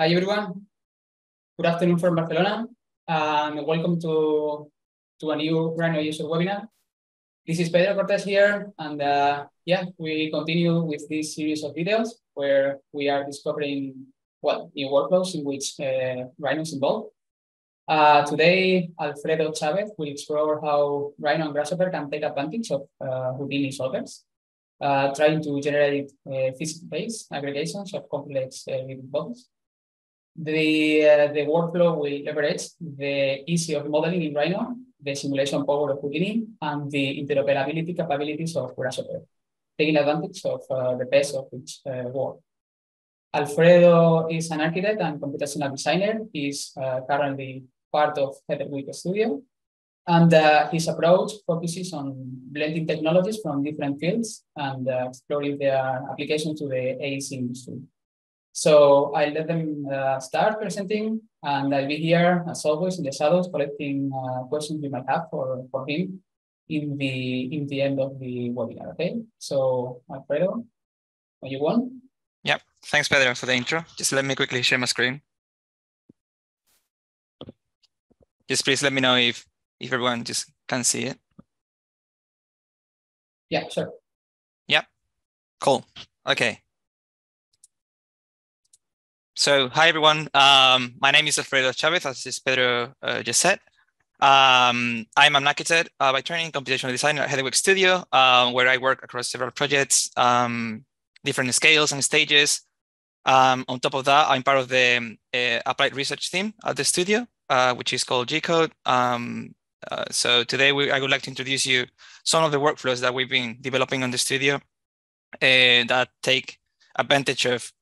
Hi everyone. Good afternoon from Barcelona, and welcome to, to a new Rhino user webinar. This is Pedro Cortes here, and uh, yeah, we continue with this series of videos where we are discovering well new workflows in which uh, Rhino is involved. Uh, today, Alfredo Chavez will explore how Rhino and Grasshopper can take advantage of uh, Houdini solvers, uh, trying to generate uh, physics-based aggregations of complex uh, models the, uh, the workflow will leverage the ease of modeling in Rhino, the simulation power of Houdini, and the interoperability capabilities of Grasshopper, taking advantage of uh, the best of each uh. Alfredo is an architect and computational designer. He's uh, currently part of Heatherwick Studio. And uh, his approach focuses on blending technologies from different fields and uh, exploring their application to the AEC industry. So I let them uh, start presenting, and I'll be here as always in the shadows collecting uh, questions you might have for, for him in the in the end of the webinar. Okay. So Alfredo, when you want. Yep. Thanks, Pedro, for the intro. Just let me quickly share my screen. Just please let me know if if everyone just can see it. Yeah, sure. Yep. Cool. Okay. So, hi everyone. Um, my name is Alfredo Chavez, as is Pedro uh, just said. Um, I'm an architect uh, by training, computational designer at Heatherwick Studio, uh, where I work across several projects, um, different scales and stages. Um, on top of that, I'm part of the uh, applied research team at the studio, uh, which is called Ge-Code. Um, uh, so today, we, I would like to introduce you some of the workflows that we've been developing on the studio that take advantage of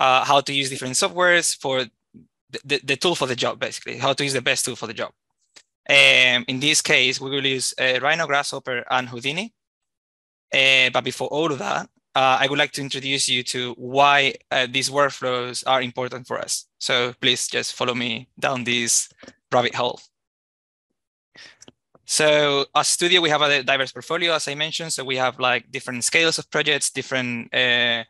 uh, how to use different softwares for the, the, tool for the job, basically, how to use the best tool for the job. Um, in this case, we will use uh, Rhino, Grasshopper, and Houdini. Uh, but before all of that, uh, I would like to introduce you to why uh, these workflows are important for us. So please just follow me down this rabbit hole. So as studio, we have a diverse portfolio, as I mentioned. So we have like different scales of projects, different uh,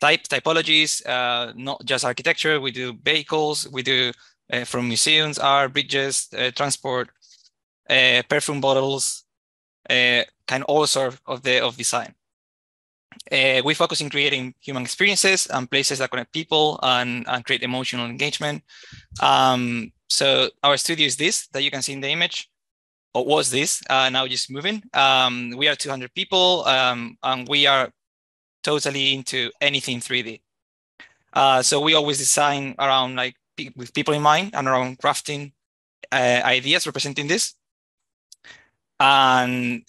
type typologies, uh, not just architecture. We do vehicles. We do uh, from museums, art, bridges, uh, transport, uh, perfume bottles, uh, kind of all sort of the of design. Uh, we focus in creating human experiences and places that connect people and, and create emotional engagement. Um, so our studio is this that you can see in the image or was this uh, now just moving um, we are 200 people um, and we are totally into anything 3D. Uh, so we always design around like with people in mind and around crafting uh, ideas representing this. And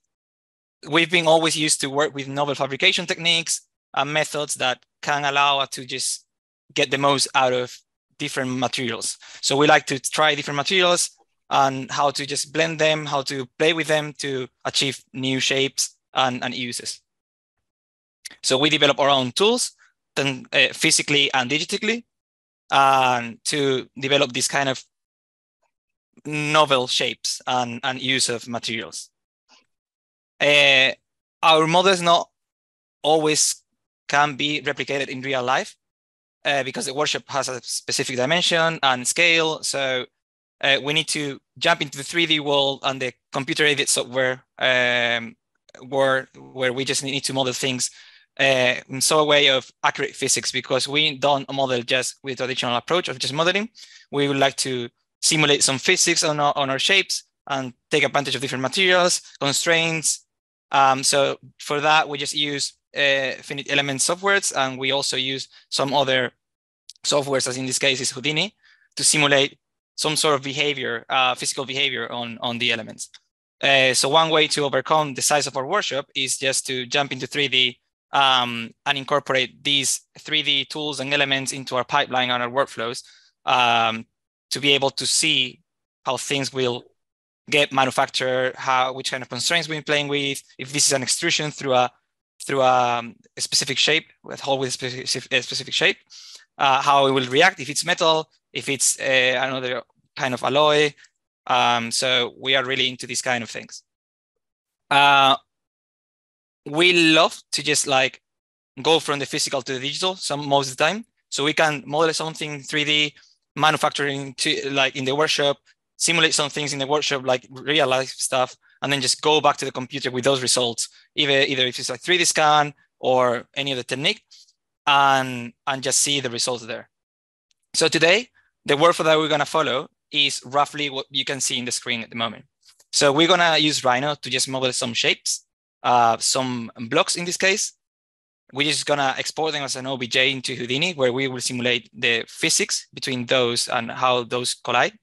we've been always used to work with novel fabrication techniques and methods that can allow us to just get the most out of different materials. So we like to try different materials and how to just blend them, how to play with them to achieve new shapes and, and uses. So we develop our own tools, then uh, physically and digitally, um, to develop these kind of novel shapes and, and use of materials. Uh, our models not always can be replicated in real life uh, because the workshop has a specific dimension and scale. So uh, we need to jump into the 3D world and the computer-aided software um, where, where we just need to model things uh, so a way of accurate physics because we don't model just with traditional approach of just modeling. We would like to simulate some physics on our, on our shapes and take advantage of different materials, constraints. Um, so for that, we just use uh, finite element softwares, and we also use some other softwares, as in this case is Houdini, to simulate some sort of behavior, uh, physical behavior on, on the elements. Uh, so one way to overcome the size of our workshop is just to jump into 3D um, and incorporate these 3D tools and elements into our pipeline and our workflows um, to be able to see how things will get manufactured, how which kind of constraints we're playing with, if this is an extrusion through a through a, um, a specific shape, with hole with a specific, a specific shape, uh, how it will react if it's metal, if it's uh, another kind of alloy. Um, so we are really into these kind of things. Uh, we love to just like go from the physical to the digital some most of the time So we can model something 3D, manufacturing to like in the workshop, simulate some things in the workshop, like real life stuff, and then just go back to the computer with those results, either, either if it's like 3D scan or any other technique, and, and just see the results there. So today, the workflow that we're gonna follow is roughly what you can see in the screen at the moment. So we're gonna use Rhino to just model some shapes, uh, some blocks in this case. We're just gonna export them as an OBJ into Houdini, where we will simulate the physics between those and how those collide.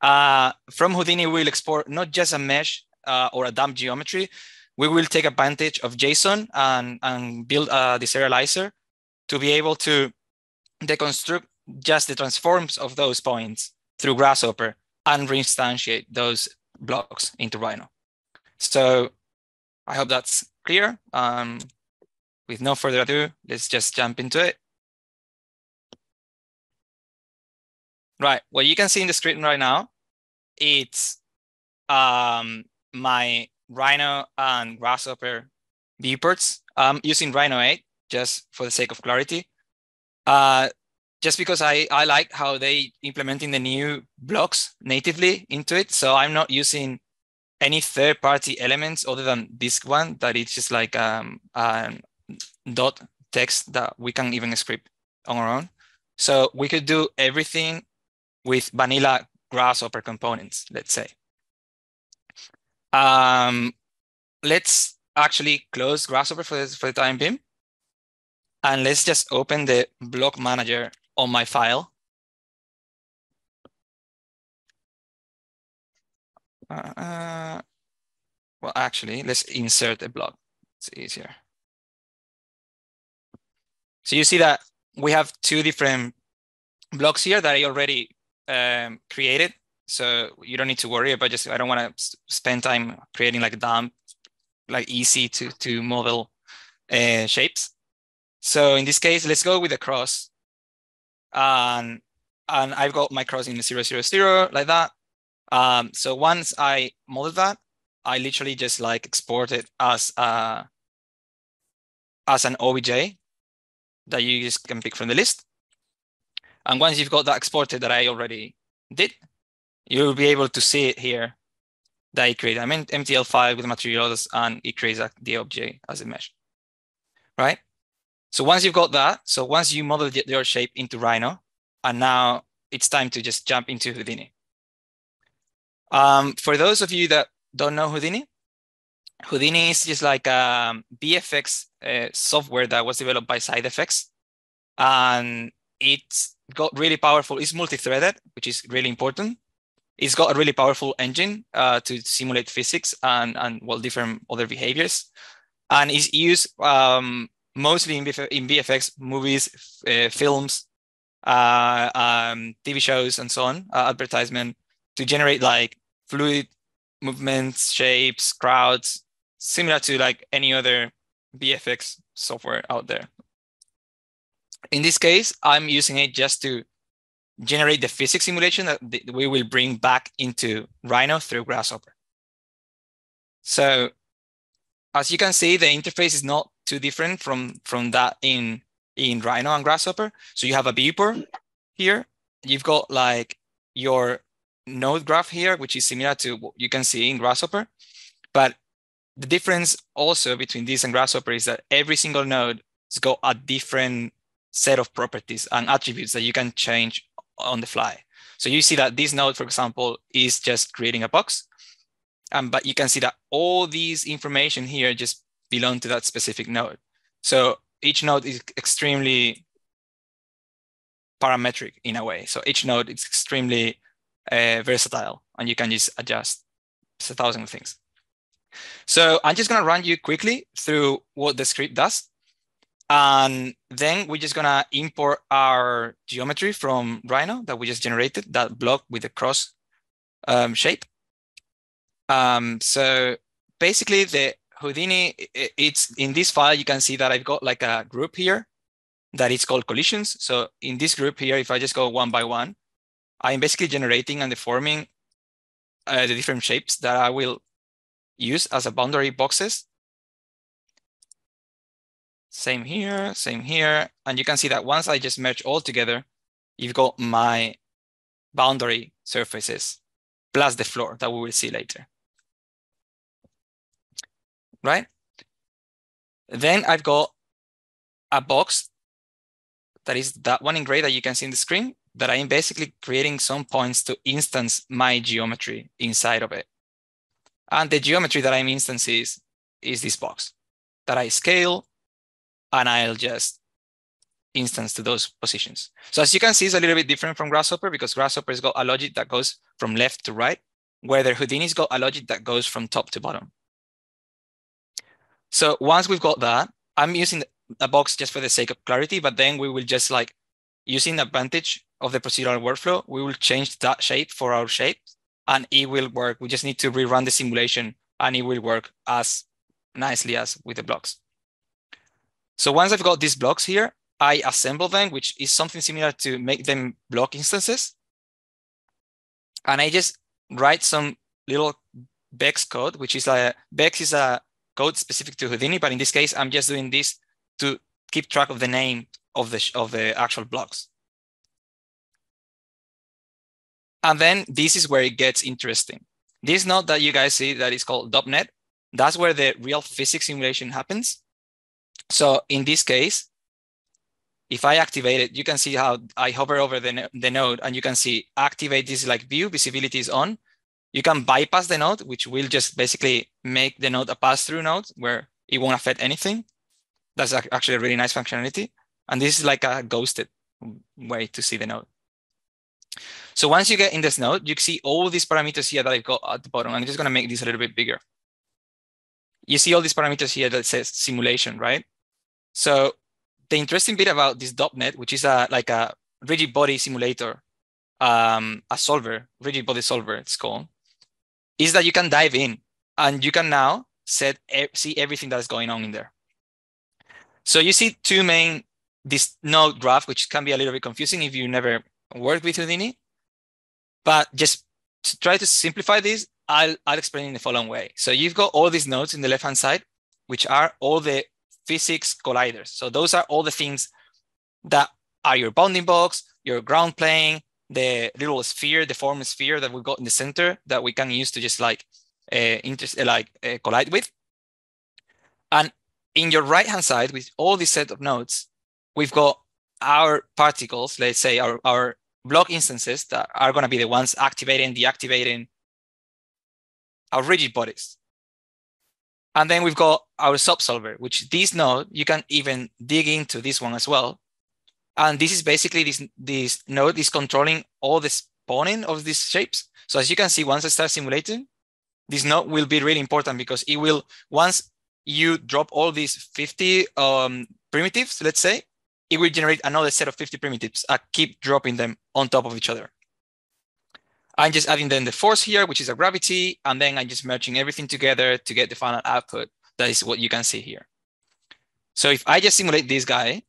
Uh, from Houdini, we'll export not just a mesh uh, or a dump geometry. We will take advantage of JSON and, and build a deserializer to be able to deconstruct just the transforms of those points through Grasshopper and reinstantiate those blocks into Rhino. So I hope that's clear. Um, with no further ado, let's just jump into it. Right, what you can see in the screen right now, it's um, my Rhino and Grasshopper viewports. I'm using Rhino 8 just for the sake of clarity. Uh, just because I, I like how they implementing the new blocks natively into it. So I'm not using any third party elements other than this one that it's just like um, um, dot text that we can even script on our own. So we could do everything with vanilla grasshopper components, let's say. Um, let's actually close grasshopper for, this, for the time being. And let's just open the block manager on my file. Uh, well, actually, let's insert a block. It's easier. So you see that we have two different blocks here that I already um, created. So you don't need to worry about just, I don't want to spend time creating like dumb, like easy to, to model uh, shapes. So in this case, let's go with the cross and and I've got my crossing zero zero zero like that. Um, so once I model that, I literally just like export it as a as an OBJ that you just can pick from the list. And once you've got that exported that I already did, you'll be able to see it here that it created an MTL file with materials and it creates a, the OBJ as a mesh, right? So once you've got that, so once you model your shape into Rhino, and now it's time to just jump into Houdini. Um, for those of you that don't know Houdini, Houdini is just like a um, VFX uh, software that was developed by SideFX. And it's got really powerful, it's multi-threaded, which is really important. It's got a really powerful engine uh, to simulate physics and, and well, different other behaviors. And it's used um, mostly in, VF in VFX movies, uh, films, uh, um, TV shows, and so on, uh, advertisement to generate like fluid movements, shapes, crowds, similar to like any other VFX software out there. In this case, I'm using it just to generate the physics simulation that we will bring back into Rhino through Grasshopper. So as you can see, the interface is not too different from, from that in, in Rhino and Grasshopper. So you have a viewport here. You've got like your node graph here, which is similar to what you can see in Grasshopper. But the difference also between this and Grasshopper is that every single node has got a different set of properties and attributes that you can change on the fly. So you see that this node, for example, is just creating a box. Um, but you can see that all these information here just belong to that specific node. So each node is extremely parametric in a way. So each node is extremely uh, versatile and you can just adjust a thousand things. So I'm just gonna run you quickly through what the script does. And then we're just gonna import our geometry from Rhino that we just generated, that block with the cross um, shape. Um, so basically the Houdini, it's in this file, you can see that I've got like a group here that is called collisions. So in this group here, if I just go one by one, I'm basically generating and deforming uh, the different shapes that I will use as a boundary boxes. Same here, same here. And you can see that once I just merge all together, you've got my boundary surfaces plus the floor that we will see later. Right? Then I've got a box that is that one in gray that you can see in the screen that I am basically creating some points to instance my geometry inside of it. And the geometry that I'm instancing is, is this box that I scale and I'll just instance to those positions. So as you can see, it's a little bit different from Grasshopper because Grasshopper's got a logic that goes from left to right, where the Houdini's got a logic that goes from top to bottom. So once we've got that, I'm using a box just for the sake of clarity, but then we will just like using advantage of the procedural workflow, we will change that shape for our shape and it will work. We just need to rerun the simulation and it will work as nicely as with the blocks. So once I've got these blocks here, I assemble them, which is something similar to make them block instances. And I just write some little VEX code, which is like VEX is a code specific to Houdini, but in this case, I'm just doing this to keep track of the name of the of the actual blocks. And then this is where it gets interesting. This node that you guys see that is called DOPNet, that's where the real physics simulation happens. So in this case, if I activate it, you can see how I hover over the, the node and you can see activate this like view, visibility is on. You can bypass the node, which will just basically make the node a pass-through node where it won't affect anything. That's actually a really nice functionality. And this is like a ghosted way to see the node. So once you get in this node, you see all these parameters here that I've got at the bottom. I'm just going to make this a little bit bigger. You see all these parameters here that says simulation, right? So the interesting bit about this DOPNet, which is a like a rigid body simulator, um, a solver, rigid body solver, it's called, is that you can dive in and you can now set see everything that is going on in there. So you see two main this node graph, which can be a little bit confusing if you never worked with Houdini. But just to try to simplify this, I'll, I'll explain in the following way. So you've got all these nodes in the left-hand side, which are all the physics colliders. So those are all the things that are your bounding box, your ground plane, the little sphere, the form sphere that we've got in the center that we can use to just like uh, interest, uh, like uh, collide with. And in your right-hand side, with all this set of nodes, we've got our particles, let's say our, our block instances that are going to be the ones activating, deactivating our rigid bodies. And then we've got our subsolver, which this node, you can even dig into this one as well. And this is basically this, this node is controlling all the spawning of these shapes. So as you can see, once I start simulating, this node will be really important because it will, once you drop all these 50 um, primitives, let's say, it will generate another set of 50 primitives. I keep dropping them on top of each other. I'm just adding then the force here, which is a gravity, and then I'm just merging everything together to get the final output. That is what you can see here. So if I just simulate this guy,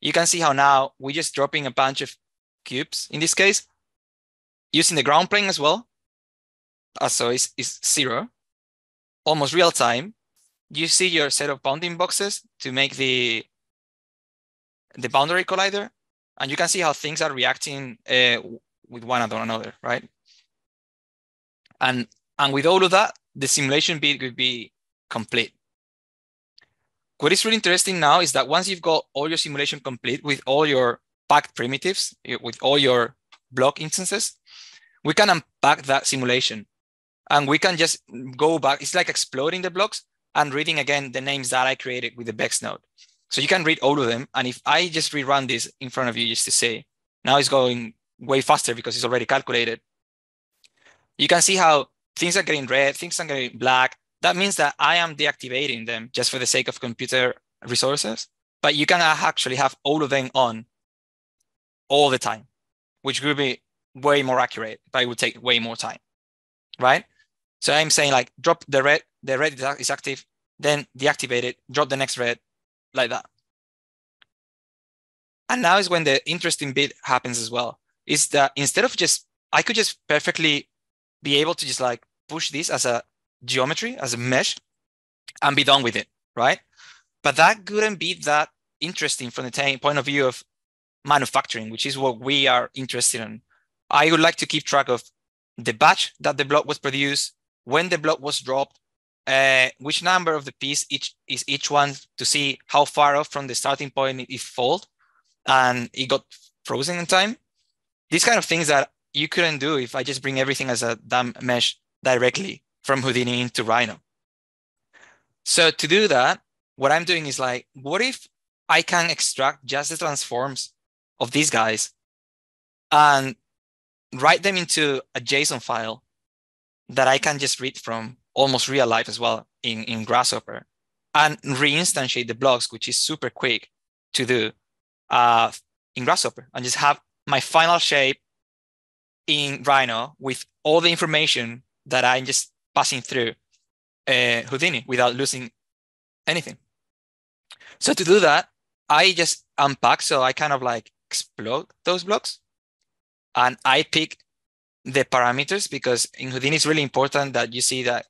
you can see how now we're just dropping a bunch of cubes in this case, using the ground plane as well. Uh, so it's, it's zero, almost real time. You see your set of bounding boxes to make the, the boundary collider. And you can see how things are reacting uh, with one another, right? And, and with all of that, the simulation bit would be complete. What is really interesting now is that once you've got all your simulation complete with all your packed primitives, with all your block instances, we can unpack that simulation and we can just go back. It's like exploding the blocks and reading again the names that I created with the VEX node. So you can read all of them. And if I just rerun this in front of you just to say, now it's going way faster because it's already calculated. You can see how things are getting red, things are getting black. That means that I am deactivating them just for the sake of computer resources. But you can actually have all of them on all the time, which would be way more accurate, but it would take way more time, right? So I'm saying like drop the red, the red is active, then deactivate it, drop the next red, like that. And now is when the interesting bit happens as well is that instead of just, I could just perfectly be able to just like push this as a geometry, as a mesh, and be done with it, right? but that couldn't be that interesting from the point of view of manufacturing, which is what we are interested in. I would like to keep track of the batch that the block was produced, when the block was dropped, uh, which number of the piece each is each one to see how far off from the starting point it, fall and it got frozen in time. These kind of things that you couldn't do if I just bring everything as a DAM mesh directly from Houdini into Rhino. So to do that, what I'm doing is like, what if I can extract just the transforms of these guys and write them into a JSON file that I can just read from almost real life as well in, in Grasshopper and reinstantiate the blocks, which is super quick to do uh, in Grasshopper and just have my final shape in Rhino with all the information that I'm just passing through uh, Houdini without losing anything. So to do that, I just unpack. So I kind of like explode those blocks and I pick the parameters because in Houdini it's really important that you see that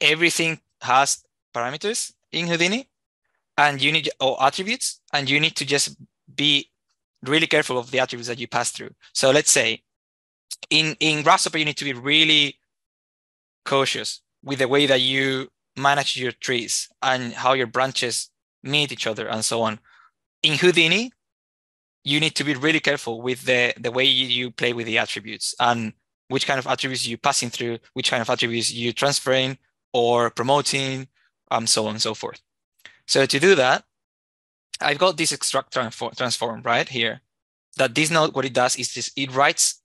everything has parameters in Houdini and you need or attributes and you need to just be really careful of the attributes that you pass through. So let's say in, in Grasshopper, you need to be really cautious with the way that you manage your trees and how your branches meet each other and so on. In Houdini, you need to be really careful with the, the way you, play with the attributes and which kind of attributes you're passing through, which kind of attributes you're transferring or promoting, and so on and so forth. So to do that, I've got this extract transform, transform right here. That this node, what it does is this, it writes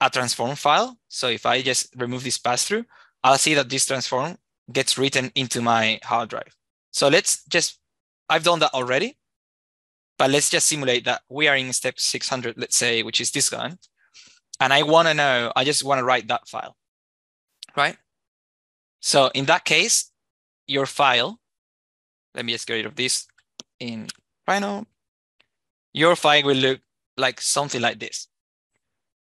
a transform file. So if I just remove this pass through, I'll see that this transform gets written into my hard drive. So let's just, I've done that already, but let's just simulate that we are in step 600, let's say, which is this one. And I want to know, I just want to write that file, right? So in that case, your file, let me just get rid of this in Rhino. Your file will look like something like this.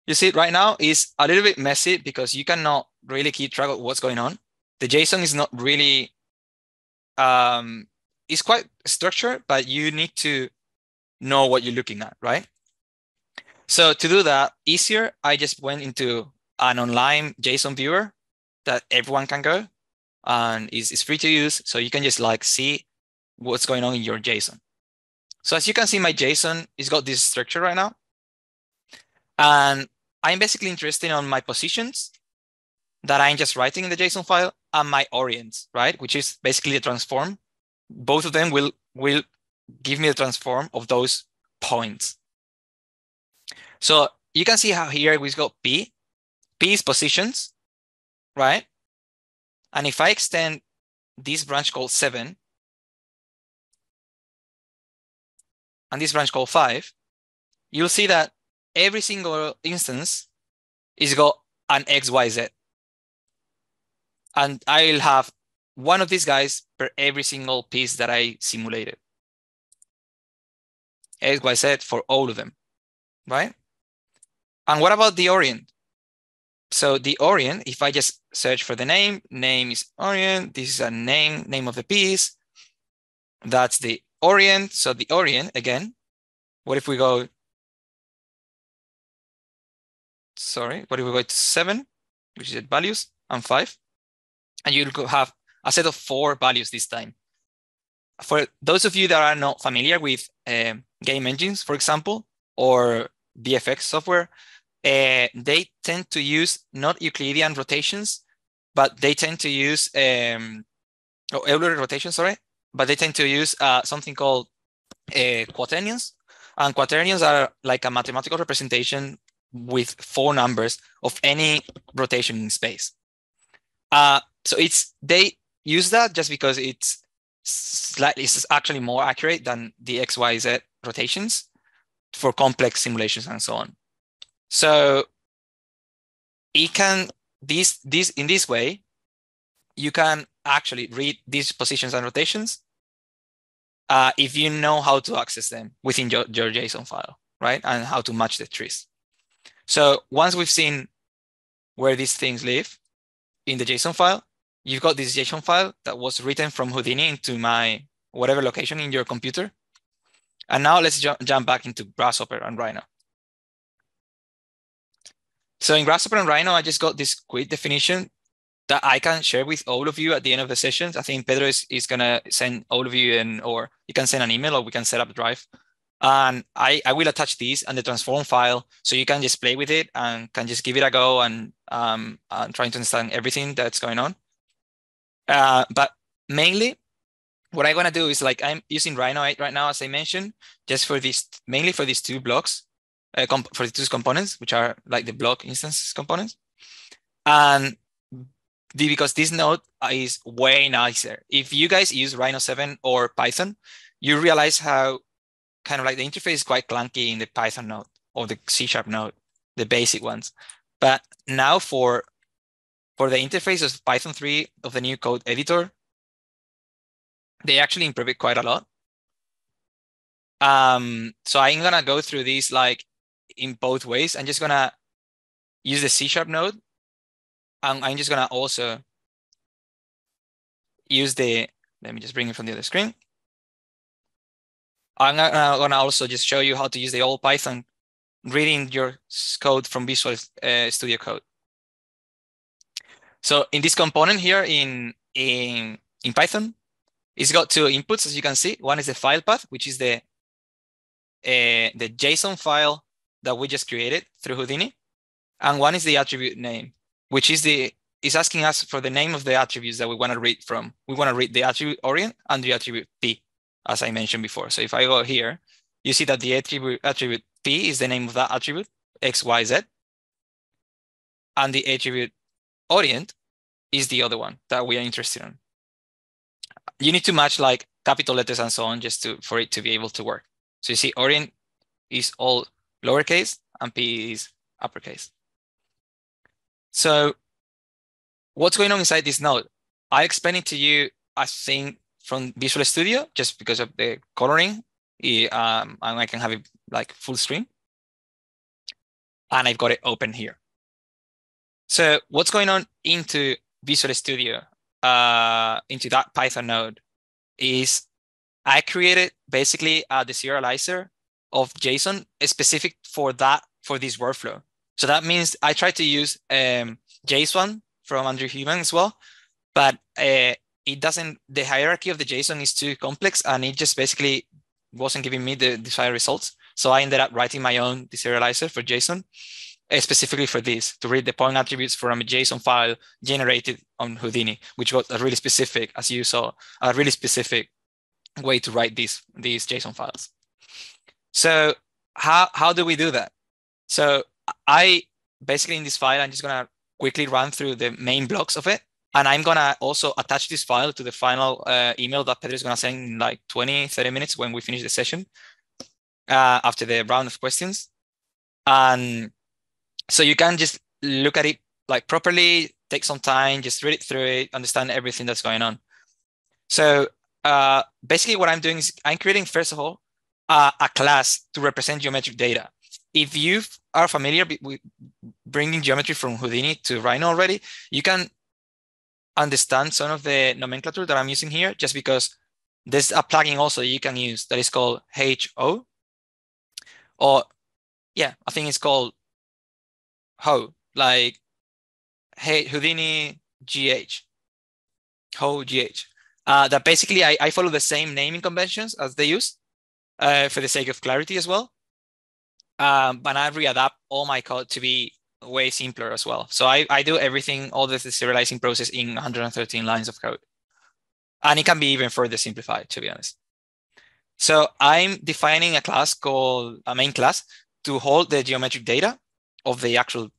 You see right now is a little bit messy because you cannot really keep track of what's going on. The JSON is not really, um, it's quite structured, but you need to know what you're looking at, right? So to do that easier, I just went into an online JSON viewer that everyone can go and is, is free to use. So you can just like see what's going on in your JSON. So as you can see, my JSON is got this structure right now. And I'm basically interested on my positions that I'm just writing in the JSON file and my orients, right? Which is basically a transform. Both of them will, will give me the transform of those points. So you can see how here we've got P. P is positions, right? And if I extend this branch called seven, and this branch called five, you'll see that every single instance is got an XYZ. And I'll have one of these guys per every single piece that I simulated. XYZ for all of them, right? And what about the orient? So the orient, if I just search for the name, name is orient, this is a name, name of the piece. That's the orient. So the orient, again, what if we go, sorry, what if we go to seven, which is values, and five? And you'll have a set of four values this time. For those of you that are not familiar with um, game engines, for example, or VFX software, uh, they tend to use not Euclidean rotations, but they tend to use um, oh, Euler rotation, sorry, but they tend to use uh, something called uh, quaternions. And quaternions are like a mathematical representation with four numbers of any rotation in space. Uh, so it's they use that just because it's slightly it's actually more accurate than the XYZ rotations for complex simulations and so on. So it can this this in this way, you can actually read these positions and rotations uh, if you know how to access them within your, your JSON file, right? And how to match the trees. So once we've seen where these things live in the JSON file, you've got this JSON file that was written from Houdini into my whatever location in your computer. And now let's ju jump back into Grasshopper and Rhino. So in Grasshopper and Rhino, I just got this quick definition that I can share with all of you at the end of the sessions. I think Pedro is, is gonna send all of you and or you can send an email or we can set up a drive. And I, I will attach these and the transform file so you can just play with it and can just give it a go and um trying to understand everything that's going on. Uh, but mainly what I'm gonna do is like I'm using Rhino 8 right now, as I mentioned, just for this mainly for these two blocks, uh, for the two components, which are like the block instances components. And because this node is way nicer. If you guys use Rhino 7 or Python, you realize how kind of like the interface is quite clunky in the Python node or the C sharp node, the basic ones. But now for for the interface of Python 3 of the new code editor, they actually improve it quite a lot. Um, so I'm gonna go through these like in both ways. I'm just gonna use the C sharp node. And I'm just gonna also use the, let me just bring it from the other screen. I'm gonna also just show you how to use the old Python reading your code from Visual uh, Studio Code. So in this component here in, in, in Python, it's got two inputs, as you can see. One is the file path, which is the, uh, the JSON file that we just created through Houdini. And one is the attribute name, which is the is asking us for the name of the attributes that we want to read from. We want to read the attribute orient and the attribute P, as I mentioned before. So if I go here, you see that the attribute attribute P is the name of that attribute, X, Y, Z. And the attribute orient is the other one that we are interested in. You need to match like capital letters and so on just to for it to be able to work. So you see orient is all lowercase and P is uppercase. So what's going on inside this node? I explained it to you, I think, from Visual Studio, just because of the coloring. Um, and I can have it like full screen. And I've got it open here. So what's going on into Visual Studio, uh, into that Python node, is I created basically a deserializer of JSON specific for that, for this workflow. So that means I try to use um, JSON from Andrew Heumann as well, but uh, it doesn't, the hierarchy of the JSON is too complex and it just basically wasn't giving me the desired results. So I ended up writing my own deserializer for JSON, specifically for this, to read the point attributes from a JSON file generated on Houdini, which was a really specific, as you saw, a really specific way to write these, these JSON files. So how, how do we do that? So I basically in this file, I'm just gonna quickly run through the main blocks of it. And I'm gonna also attach this file to the final uh, email that Pedro is gonna send in like 20, 30 minutes when we finish the session uh, after the round of questions. And so you can just look at it like properly, take some time, just read it through it, understand everything that's going on. So uh, basically what I'm doing is I'm creating, first of all, uh, a class to represent geometric data. If you are familiar with bringing geometry from Houdini to Rhino already, you can understand some of the nomenclature that I'm using here just because there's a plugin also you can use that is called HO. Or yeah, I think it's called HO, like hey, Houdini GH. HO GH. Uh, that basically I, I follow the same naming conventions as they use uh, for the sake of clarity as well. Um, but I readapt all my code to be way simpler as well. So I, I do everything, all the serializing process in 113 lines of code. And it can be even further simplified, to be honest. So I'm defining a class called a main class to hold the geometric data of the actual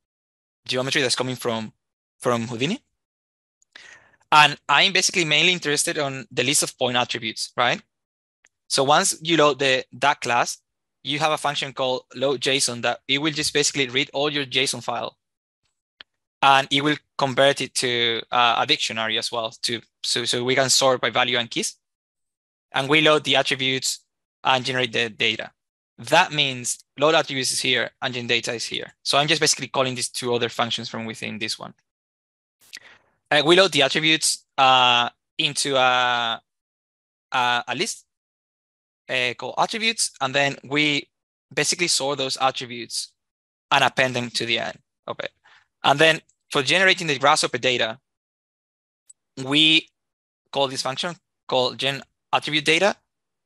geometry that's coming from, from Houdini. And I'm basically mainly interested on the list of point attributes, right? So once you load the that class, you have a function called load JSON that it will just basically read all your JSON file. And it will convert it to uh, a dictionary as well, to so, so we can sort by value and keys. And we load the attributes and generate the data. That means load attributes is here and gen data is here. So I'm just basically calling these two other functions from within this one. Uh, we load the attributes uh, into a, uh, a list uh, called attributes, and then we basically sort those attributes and append them to the end of it. And then for generating the grasshopper data, we call this function called gen attribute data,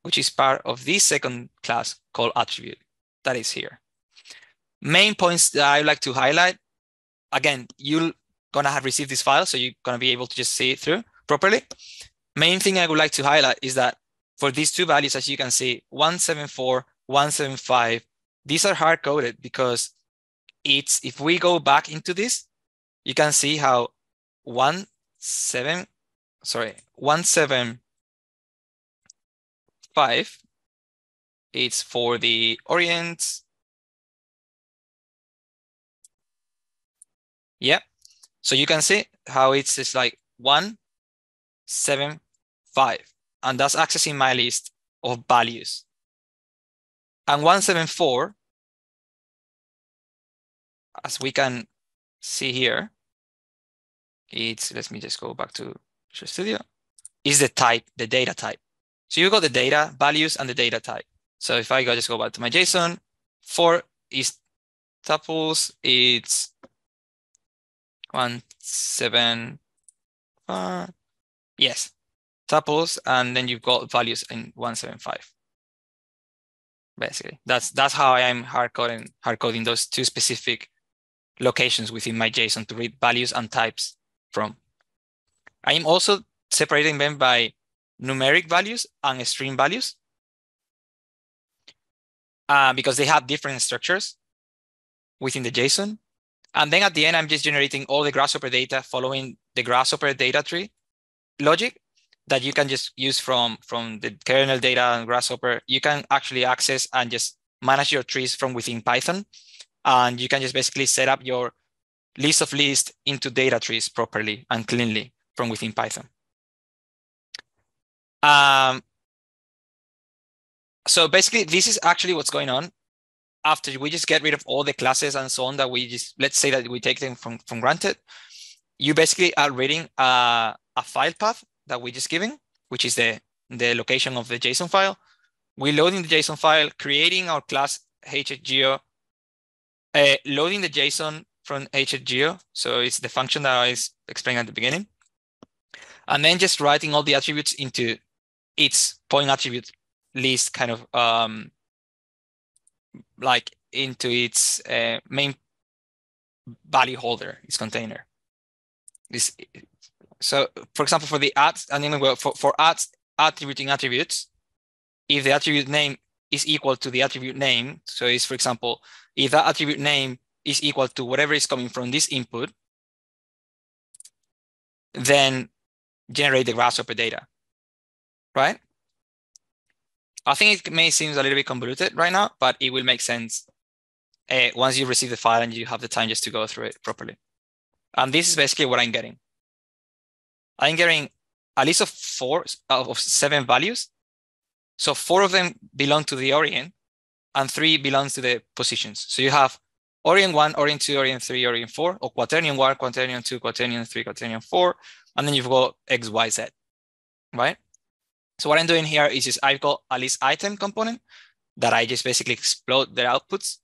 which is part of this second class called attribute that is here. Main points that I would like to highlight, again, you're gonna have received this file, so you're gonna be able to just see it through properly. Main thing I would like to highlight is that for these two values, as you can see, 174, 175, these are hard coded because it's, if we go back into this, you can see how one seven, sorry, one seven five, it's for the Orient. Yeah, so you can see how it's just like one, seven, five, and that's accessing my list of values. And 174, as we can see here, it's, let me just go back to Studio, is the type, the data type. So you got the data values and the data type. So if I go just go back to my JSON, four is tuples, it's one, seven, uh, yes, tuples, and then you've got values in 175. Basically, that's that's how I am hard coding hard coding those two specific locations within my JSON to read values and types from. I am also separating them by numeric values and string values uh, because they have different structures within the JSON. And then at the end, I'm just generating all the Grasshopper data following the Grasshopper data tree logic that you can just use from, from the kernel data and Grasshopper. You can actually access and just manage your trees from within Python. And you can just basically set up your list of lists into data trees properly and cleanly from within Python. Um, so basically, this is actually what's going on after we just get rid of all the classes and so on that we just, let's say that we take them from, from granted. You basically are reading a, a file path that we just giving, which is the, the location of the JSON file. We're loading the JSON file, creating our class hhgeo, uh, loading the JSON from hhgeo. So it's the function that I was explaining at the beginning. And then just writing all the attributes into its point attribute list kind of um, like into its uh, main value holder, its container. This, so for example, for the ads, and then for, for ads attributing attributes, if the attribute name is equal to the attribute name, so it's for example, if that attribute name is equal to whatever is coming from this input, then generate the grasshopper data right? I think it may seem a little bit convoluted right now, but it will make sense uh, once you receive the file and you have the time just to go through it properly. And this is basically what I'm getting. I'm getting a list of four of seven values. So four of them belong to the orient and three belongs to the positions. So you have orient one, orient two, orient three, orient four, or quaternion one, quaternion two, quaternion three, quaternion four, and then you've got X, Y, Z, right? So what I'm doing here is just I've got a list item component that I just basically explode their outputs.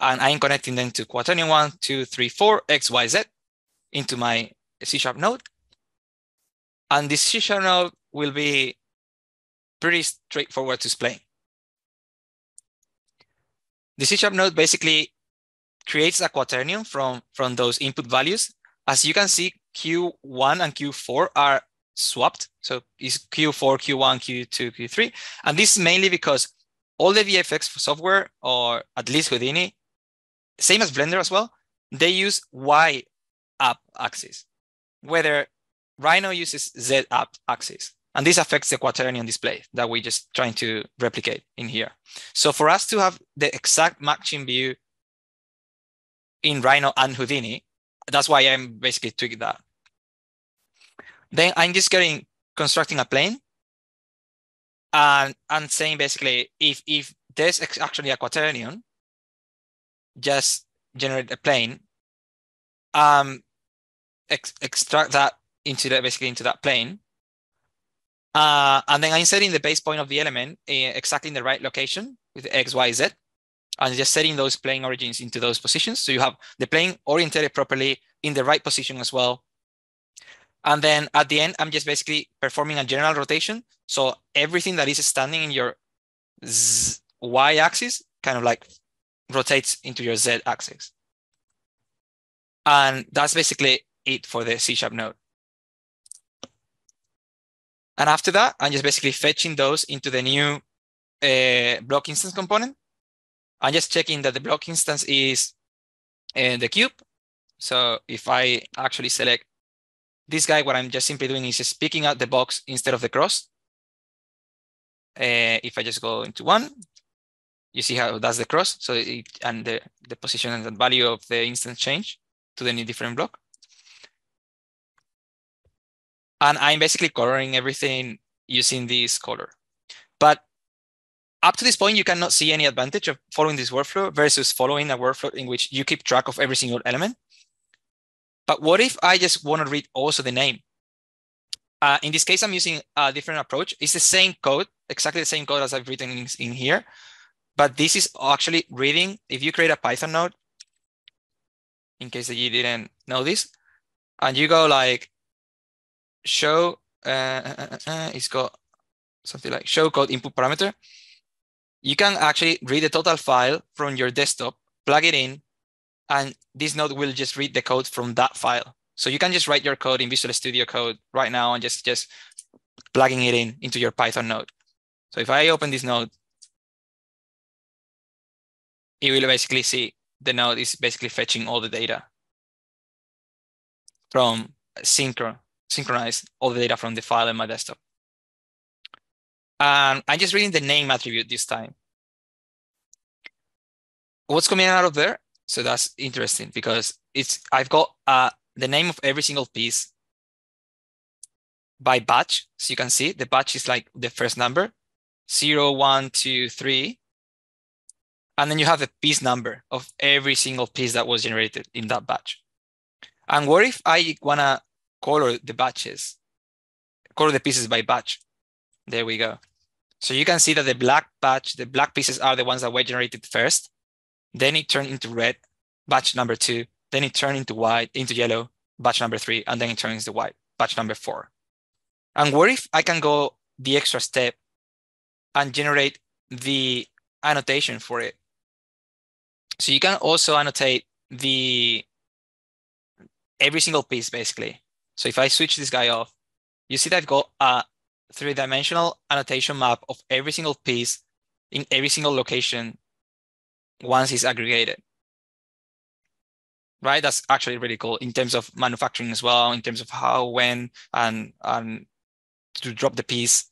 And I'm connecting them to quaternion one, two, three, four, X, Y, Z into my C sharp node. And this C sharp node will be pretty straightforward to explain. The C sharp node basically creates a quaternion from, from those input values. As you can see, Q1 and Q4 are swapped. So it's Q4, Q1, Q2, Q3. And this is mainly because all the VFX software, or at least Houdini, same as Blender as well, they use Y up axis, whether Rhino uses Z up axis. And this affects the quaternion display that we're just trying to replicate in here. So for us to have the exact matching view in Rhino and Houdini, that's why I'm basically tweaking that. Then I'm just getting constructing a plane and and saying basically if if there's actually a quaternion, just generate a plane, um, ex extract that into that basically into that plane, Uh, and then I'm setting the base point of the element uh, exactly in the right location with X, Y, Z, and just setting those plane origins into those positions. So you have the plane oriented properly in the right position as well. And then at the end, I'm just basically performing a general rotation. So everything that is standing in your Z Y axis kind of like rotates into your Z axis. And that's basically it for the C sharp node. And after that, I'm just basically fetching those into the new uh, block instance component. I'm just checking that the block instance is in the cube. So if I actually select this guy, what I'm just simply doing is just picking out the box instead of the cross. Uh, if I just go into one, you see how that's the cross. So it, and the, the position and the value of the instance change to the new different block. And I'm basically coloring everything using this color. But up to this point, you cannot see any advantage of following this workflow versus following a workflow in which you keep track of every single element. But what if I just want to read also the name? Uh, in this case, I'm using a different approach. It's the same code, exactly the same code as I've written in, in here. But this is actually reading. If you create a Python node, in case that you didn't know this, and you go like show, uh, uh, uh, it's got something like show code input parameter. You can actually read the total file from your desktop, plug it in, and this node will just read the code from that file. So you can just write your code in Visual Studio Code right now and just, just plugging it in into your Python node. So if I open this node, you will basically see the node is basically fetching all the data from synchro, synchronize all the data from the file in my desktop. And I'm just reading the name attribute this time. What's coming out of there? So that's interesting because it's I've got uh, the name of every single piece by batch. So you can see the batch is like the first number, zero, one, two, three. And then you have the piece number of every single piece that was generated in that batch. And what if I wanna color the batches, color the pieces by batch? There we go. So you can see that the black batch, the black pieces are the ones that were generated first. Then it turned into red, batch number two. Then it turned into white, into yellow, batch number three, and then it turns to white, batch number four. And what if I can go the extra step and generate the annotation for it? So you can also annotate the every single piece basically. So if I switch this guy off, you see that I've got a three-dimensional annotation map of every single piece in every single location once it's aggregated. Right, that's actually really cool in terms of manufacturing as well, in terms of how, when, and and to drop the piece,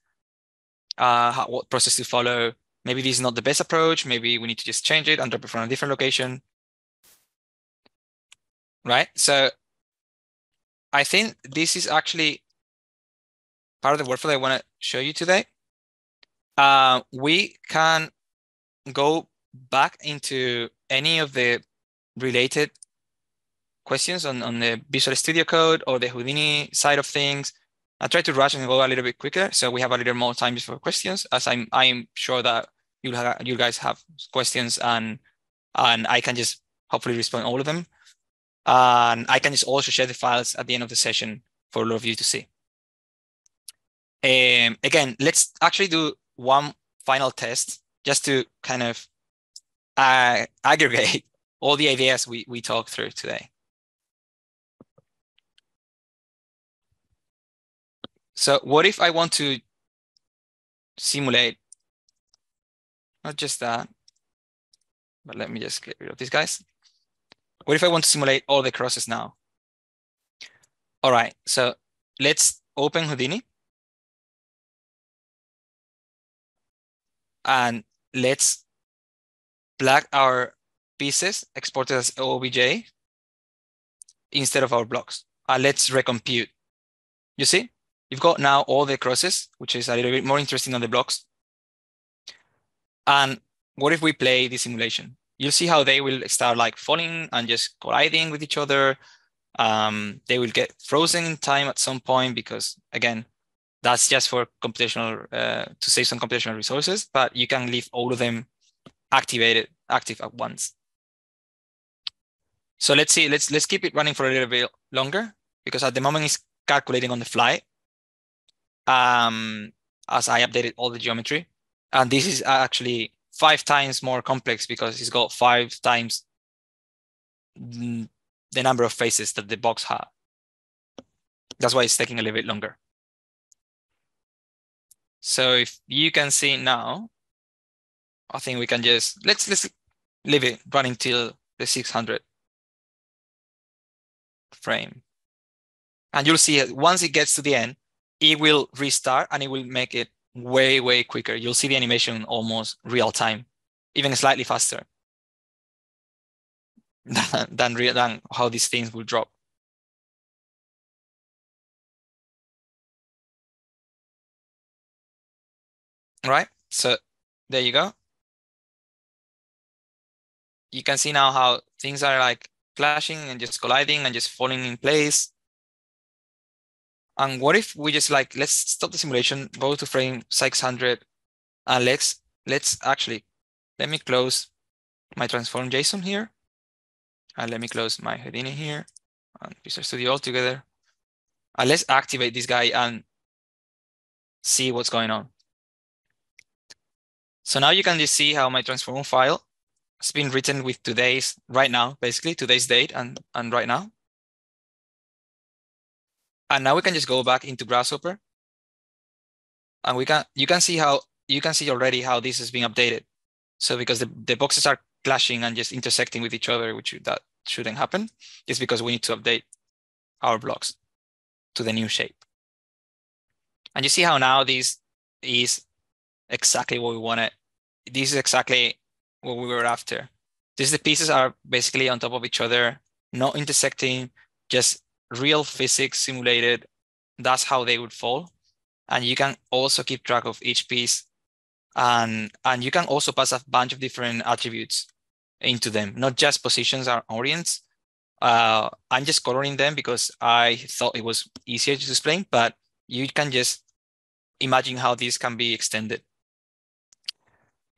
uh, how, what process to follow. Maybe this is not the best approach. Maybe we need to just change it and drop it from a different location. Right, so I think this is actually part of the workflow I want to show you today. Uh, we can go back into any of the related questions on, on the Visual Studio Code or the Houdini side of things. I try to rush and go a little bit quicker so we have a little more time for questions as I'm I'm sure that you'll you guys have questions and and I can just hopefully respond all of them. And I can just also share the files at the end of the session for all of you to see. Um, again, let's actually do one final test just to kind of uh, aggregate all the ideas we, we talked through today. So what if I want to simulate, not just that, but let me just get rid of these guys. What if I want to simulate all the crosses now? All right, so let's open Houdini. And let's plug our pieces exported as OBJ instead of our blocks. And let's recompute. You see, you've got now all the crosses, which is a little bit more interesting than the blocks. And what if we play the simulation? You'll see how they will start like falling and just colliding with each other. Um, they will get frozen in time at some point because again, That's just for computational uh, to save some computational resources, but you can leave all of them activated, active at once. So let's see, let's let's keep it running for a little bit longer because at the moment it's calculating on the fly. Um, as I updated all the geometry. And this is actually five times more complex because it's got five times the number of faces that the box had. That's why it's taking a little bit longer. So if you can see now, I think we can just, let's, let's leave it running till the 600 frame. And you'll see it once it gets to the end, it will restart and it will make it way, way quicker. You'll see the animation almost real time, even slightly faster than, than, than how these things will drop. Right, so there you go. You can see now how things are like clashing and just colliding and just falling in place. And what if we just like, let's stop the simulation, go to frame 600, and let's, let's actually, let me close my transform JSON here. And let me close my Houdini here and Visual Studio altogether. And let's activate this guy and see what's going on. So now you can just see how my transform file has been written with today's right now, basically today's date and, and right now. And now we can just go back into Grasshopper. And we can you can see how you can see already how this is being updated. So because the, the boxes are clashing and just intersecting with each other, which that shouldn't happen, is because we need to update our blocks to the new shape. And you see how now this is exactly what we wanted. This is exactly what we were after. These the pieces are basically on top of each other, not intersecting, just real physics simulated, that's how they would fall. And you can also keep track of each piece. And, and you can also pass a bunch of different attributes into them, not just positions or orients. Uh, I'm just coloring them because I thought it was easier to explain, but you can just imagine how this can be extended.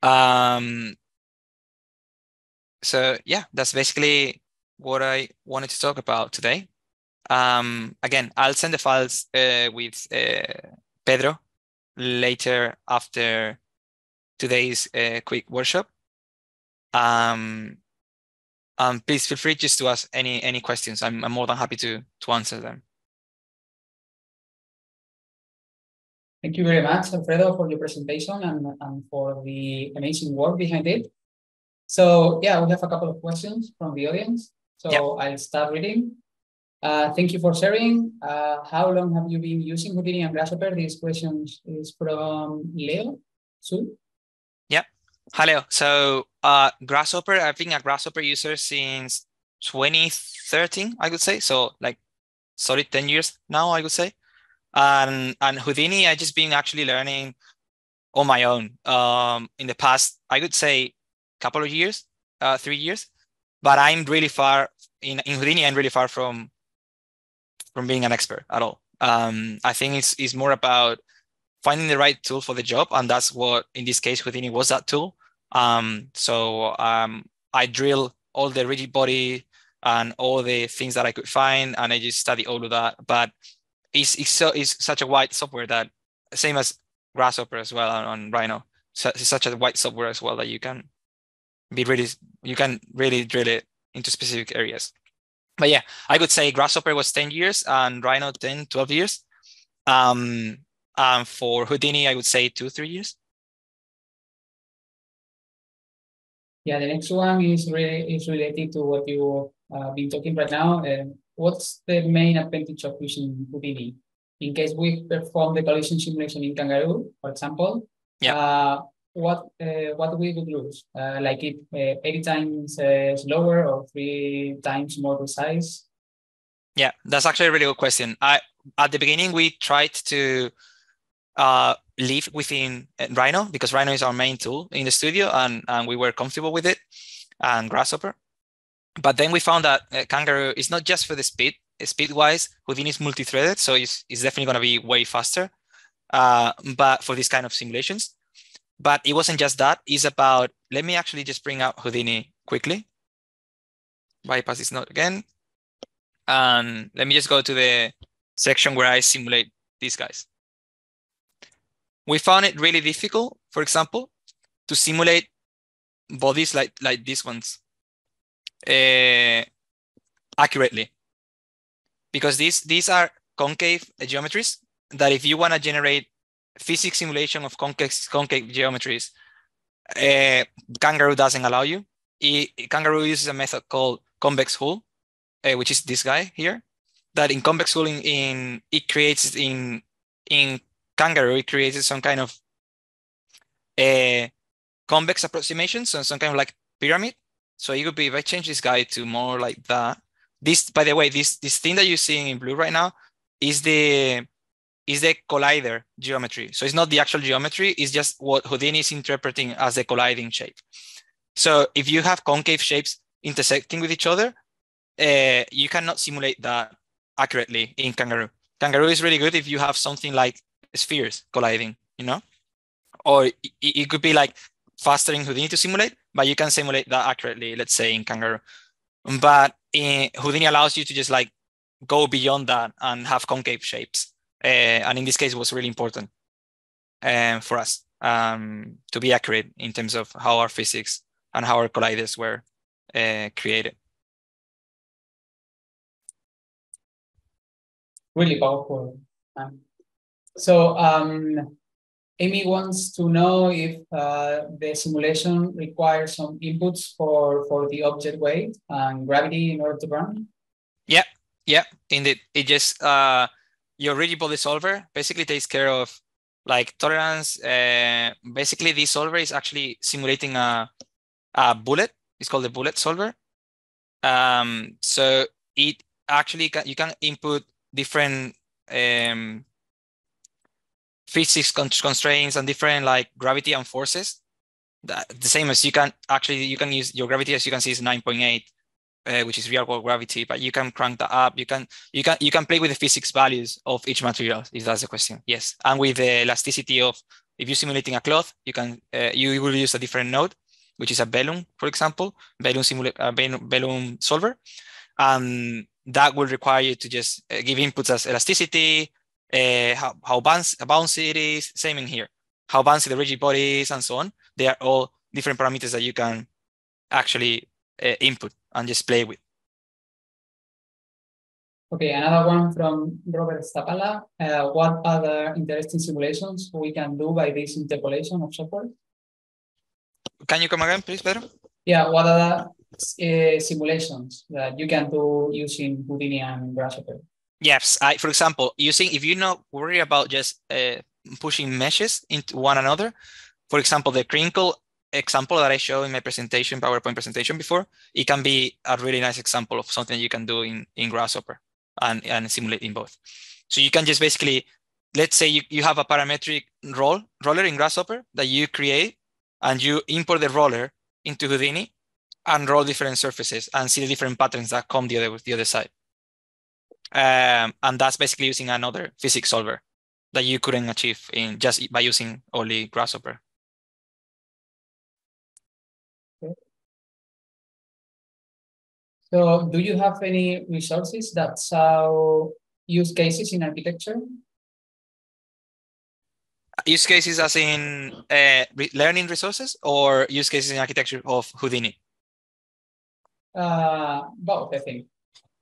Um, so yeah, that's basically what I wanted to talk about today. Um, again, I'll send the files uh, with uh, Pedro later after today's uh, quick workshop. Um, um, please feel free just to ask any any questions. I'm, I'm more than happy to to answer them. Thank you very much, Alfredo, for your presentation and, and for the amazing work behind it. So yeah, we have a couple of questions from the audience. So yep. I'll start reading. Uh, thank you for sharing. Uh, how long have you been using Houdini and Grasshopper? This question is from Leo Su. Yeah. Hi, Leo. So uh, Grasshopper, I've been a Grasshopper user since 2013, I would say. So like solid 10 years now, I would say. And, and Houdini, I just been actually learning on my own um, in the past, I would say couple of years, uh, three years. But I'm really far in, in Houdini, I'm really far from from being an expert at all. Um, I think it's, it's more about finding the right tool for the job. And that's what, in this case, Houdini was that tool. Um, so um, I drill all the rigid body and all the things that I could find, and I just study all of that. But it's, it's, so, it's such a wide software that, same as Grasshopper as well on, Rhino, so it's such a wide software as well that you can be really, you can really drill it into specific areas but yeah, I could say Grasshopper was 10 years and Rhino 10, 12 years. Um, um, for Houdini, I would say two, three years. Yeah, the next one is really is related to what you uh, been talking right now. Uh, what's the main advantage of using Houdini? In case we perform the collision simulation in Kangaroo, for example, yeah. Uh, what uh, what we would lose? Uh, like it uh, 80 times uh, slower or three times more precise? Yeah, that's actually a really good question. I at the beginning we tried to uh, live within Rhino because Rhino is our main tool in the studio, and and we were comfortable with it, and Grasshopper. But then we found that Kangaroo is not just for the speed. Speed wise, Houdini is multi-threaded, so it's, it's definitely going to be way faster. uh, but for this kind of simulations. But it wasn't just that. It's about, let me actually just bring out Houdini quickly. Bypass this node again. And let me just go to the section where I simulate these guys. We found it really difficult, for example, to simulate bodies like, like these ones uh, accurately. Because these, these are concave geometries that if you want to generate physics simulation of concave, concave geometries, uh, Kangaroo doesn't allow you. It, Kangaroo uses a method called convex hull, uh, which is this guy here. That in convex hull, in, it creates in in Kangaroo, it creates some kind of a uh, convex approximation, so some kind of like pyramid. So it could be if I change this guy to more like that. This, by the way, this this thing that you're seeing in blue right now is the is the collider geometry. So it's not the actual geometry, it's just what Houdini is interpreting as the colliding shape. So if you have concave shapes intersecting with each other, uh, you cannot simulate that accurately in Kangaroo. Kangaroo is really good if you have something like spheres colliding, you know? Or it, it could be like faster in Houdini to simulate, but you can simulate that accurately, let's say in Kangaroo. But in, Houdini allows you to just like go beyond that and have concave shapes. Uh, and in this case, it was really important um, for us um, to be accurate in terms of how our physics and how our colliders were uh, created. Really powerful. Um, so um, Amy wants to know if uh, the simulation requires some inputs for, for the object weight and gravity in order to run. Yeah, yeah, indeed. It just uh, your body solver basically takes care of like tolerance. Uh, basically, this solver is actually simulating a, a bullet. It's called the bullet solver. Um, so it actually can, you can input different um, physics constraints and different like gravity and forces. That, the same as you can actually you can use your gravity as you can see is 9.8 uh, which is real world gravity, but you can crank that up. You can you can you can play with the physics values of each material if that's the question. Yes, and with the elasticity of if you're simulating a cloth, you can uh, you will use a different node, which is a Vellum, for example, Vellum simulate uh, Vellum solver, and that will require you to just uh, give inputs as elasticity, uh, how how bouncy, bouncy it is. Same in here, how bouncy the rigid body is, and so on. They are all different parameters that you can actually uh, input and just play with. Okay, another one from Robert Stapala. Uh, what other interesting simulations we can do by this interpolation of software? Can you come again, please, Pedro? Yeah, what other uh, simulations that you can do using Houdini and Grasshopper? Yes, I, for example, using if you're not worried about just uh, pushing meshes into one another, for example, the crinkle example that I showed in my presentation, PowerPoint presentation before, it can be a really nice example of something you can do in, in Grasshopper and, and simulate in both. So you can just basically, let's say you, you have a parametric roll, roller in Grasshopper that you create and you import the roller into Houdini and roll different surfaces and see the different patterns that come the other, the other side. Um, and that's basically using another physics solver that you couldn't achieve in just by using only Grasshopper. So do you have any resources that saw use cases in architecture? Use cases as in uh, re learning resources or use cases in architecture of Houdini? Uh, both, I think.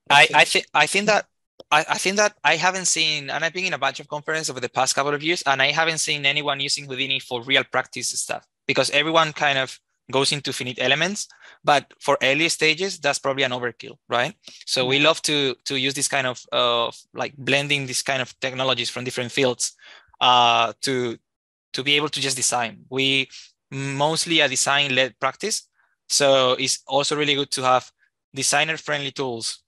I, I think I think that I, I think that I haven't seen, and I've been in a bunch of conferences over the past couple of years, and I haven't seen anyone using Houdini for real practice stuff because everyone kind of goes into finite elements but for early stages that's probably an overkill right? So we love to to use this kind of of like blending this kind of technologies from different fields uh to to be able to just design. We mostly a design led practice so it's also really good to have designer friendly tools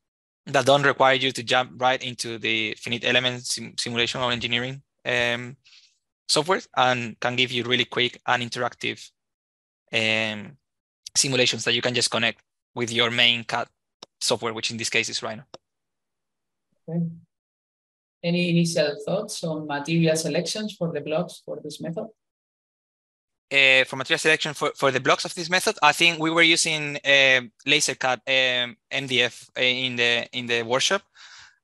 that don't require you to jump right into the finite element sim simulation or engineering um, software and can give you really quick and interactive um, simulations that you can just connect with your main CAD software, which in this case is Rhino. Okay. any initial thoughts on material selections for the blocks for this method? Uh, for material selection for, for the blocks of this method, I think we were using uh, laser cut um, MDF uh, in the in the workshop,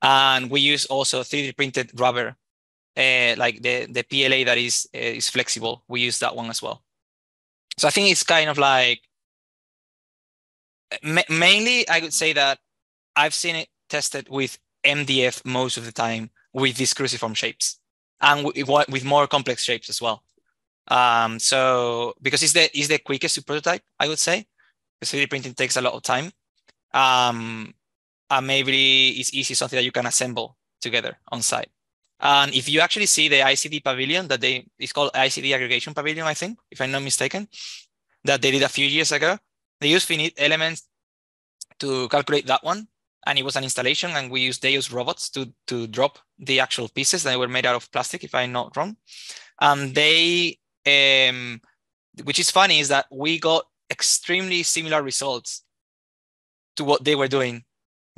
and we use also 3D printed rubber, uh, like the the PLA that is uh, is flexible. We use that one as well. So I think it's kind of like ma mainly I would say that I've seen it tested with MDF most of the time with these cruciform shapes and with more complex shapes as well. Um, so because it's the it's the quickest to prototype, I would say. Because 3D printing takes a lot of time. Um, and maybe it's easy something that you can assemble together on site. And if you actually see the ICD pavilion that they it's called ICD aggregation pavilion, I think, if I'm not mistaken, that they did a few years ago. They used finite elements to calculate that one and it was an installation and we used Deus robots to, to drop the actual pieces that were made out of plastic, if I'm not wrong. And they, um, which is funny, is that we got extremely similar results to what they were doing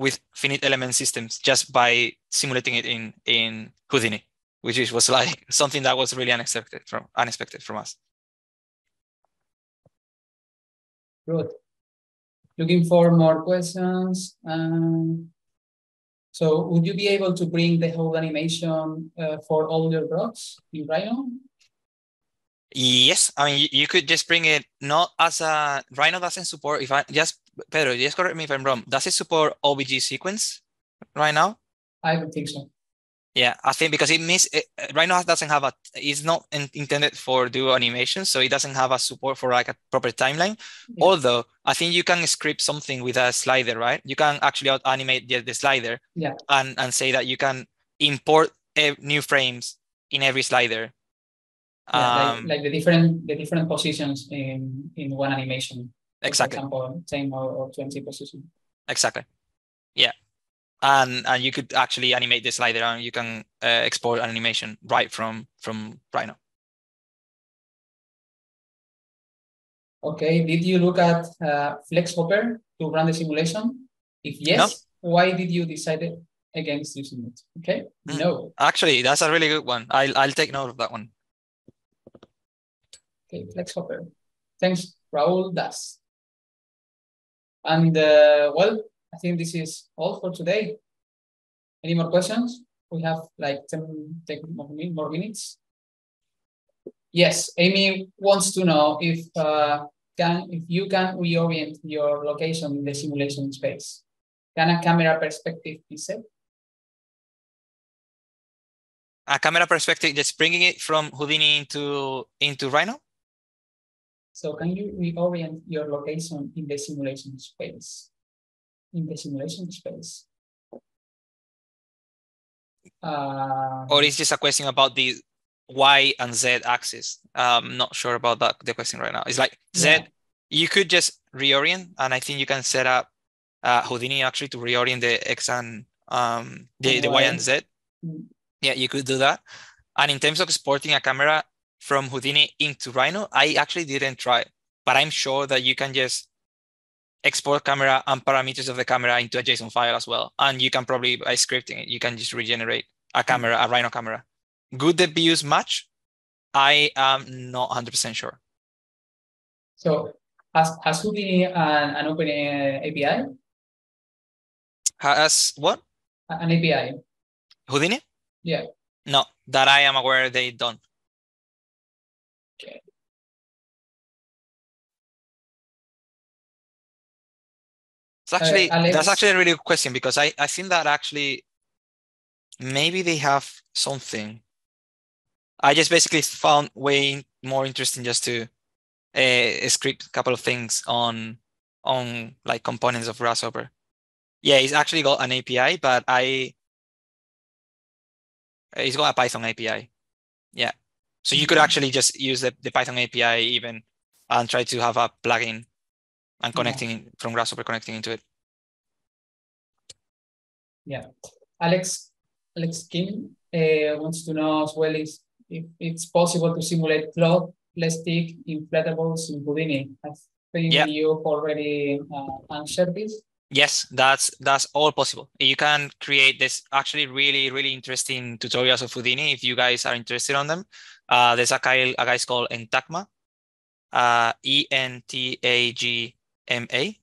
with finite element systems just by simulating it in, in Houdini, which was like something that was really unexpected from unexpected from us. Good looking for more questions. Um, so would you be able to bring the whole animation uh, for all your blocks in Rhino? Yes, I mean you, could just bring it not as a Rhino doesn't support. If I just Pedro, just correct me if I'm wrong. Does it support OBJ sequence right now? I don't think so. Yeah, I think because it means it, right now it doesn't have a it's not in, intended for do animation, so it doesn't have a support for like a proper timeline. Yeah. Although I think you can script something with a slider, right? You can actually animate the, the slider, yeah, and and say that you can import new frames in every slider. Yeah, um, like, like, the different the different positions in in one animation. Exactly. Example, ten or, or twenty positions. Exactly. Yeah and and you could actually animate this slider and you can uh, export an animation right from from Rhino. Okay, did you look at uh, FlexHopper to run the simulation? If yes, no. why did you decide against using it? Okay, mm. no. Actually, that's a really good one. I'll I'll take note of that one. Okay, FlexHopper. Thanks, Raul Das. And uh, well, I think this is all for today. Any more questions? We have like 10, 10 more minutes. Yes, Amy wants to know if uh, can if you can reorient your location in the simulation space. Can a camera perspective be set? A camera perspective, just bringing it from Houdini into into Rhino. So can you reorient your location in the simulation space? in the simulation space. Uh, or is this a question about the y and z axis? I'm not sure about that the question right now. It's like z, yeah. you could just reorient, and I think you can set up uh, Houdini actually to reorient the x and um, the, the y and z. Mm. Yeah, you could do that. And in terms of exporting a camera from Houdini into Rhino, I actually didn't try, but I'm sure that you can just export camera and parameters of the camera into a JSON file as well. And you can probably, by scripting it, you can just regenerate a camera, a Rhino camera. Good that views match? I am not 100% sure. So has, has Houdini an, an open uh, API? Has what? An API. Houdini? Yeah. No, that I am aware they don't. It's actually uh, that's actually a really good question because I, I think that actually maybe they have something. I just basically found way more interesting just to uh, script a couple of things on on like components of Grasshopper. Yeah, it's actually got an API, but I it's got a Python API. Yeah. So you could mm-hmm. actually just use the, the Python API even and try to have a plugin and connecting yeah. from Grasshopper connecting into it. Yeah, Alex, Alex Kim uh, wants to know as well if, if it's possible to simulate cloth, plastic, inflatables in Houdini. I think yeah. you've already uh, answered this. Yes, that's that's all possible. You can create this actually really really interesting tutorials of Houdini if you guys are interested on them. Uh, there's a guy a guy's called Entagma, uh, E N T A G M A,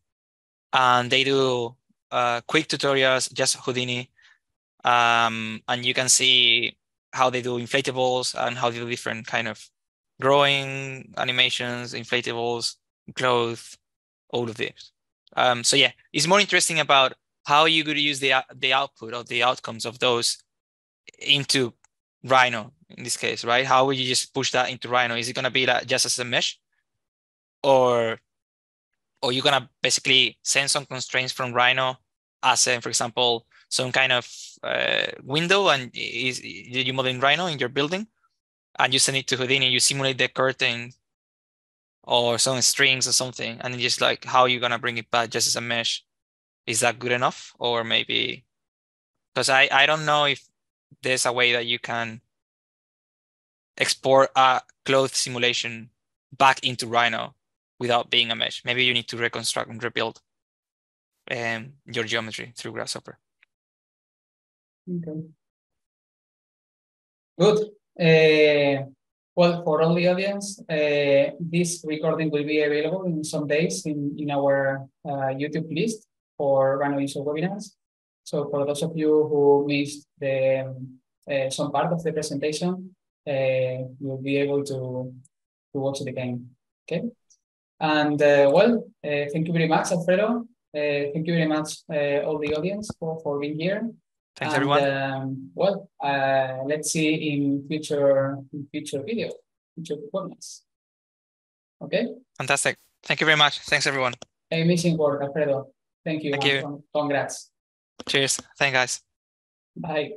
and they do uh, quick tutorials just Houdini, um, and you can see how they do inflatables and how they do different kind of growing animations, inflatables, growth, all of this. Um, so yeah, it's more interesting about how you could use the the output or the outcomes of those into Rhino in this case, right? How would you just push that into Rhino? Is it gonna be like just as a mesh, or or you're gonna basically send some constraints from Rhino as, a, for example, some kind of uh, window, and is you model in Rhino in your building, and you send it to Houdini, you simulate the curtain or some strings or something, and just like how you're gonna bring it back just as a mesh. Is that good enough? Or maybe because I, I don't know if there's a way that you can export a cloth simulation back into Rhino without being a mesh. Maybe you need to reconstruct and rebuild um, your geometry through Grasshopper. Okay. Good. Uh, well, for all the audience, uh, this recording will be available in some days in, in our uh, YouTube list for Rhino user webinars. So for those of you who missed the uh, some part of the presentation, uh, you'll be able to, to watch it again. Okay. And uh, well, uh, thank you very much, Alfredo. thank you very much, all the audience for, for being here. Thanks, and, everyone. Um, well, uh, let's see in future in future video, future performance. Okay. Fantastic. Thank you very much. Thanks, everyone. Amazing work, Alfredo. Thank you. Thank you. Congrats. Cheers. Thank you, guys. Bye.